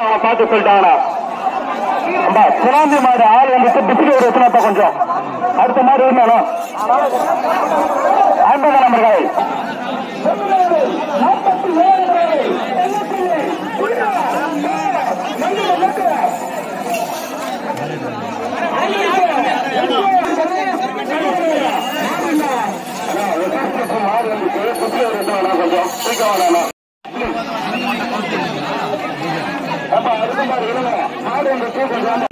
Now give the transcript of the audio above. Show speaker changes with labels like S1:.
S1: பார்த்து சொல்லிட்டாங்கண்ணா அம்பா சுனாமி மாடு ஆள் வந்துட்டு பிஸ்கி ஒரு வச்சுனாப்பா கொஞ்சம். அடுத்த மாதிரி இருந்தாலும் ஐம்பது நம்பர்கள் கொஞ்சம் சீக்கிரம் வேணாம் அப்ப அடுத்த மாதிரி இல்லைங்க மாடு வந்துட்டு தூக்கம்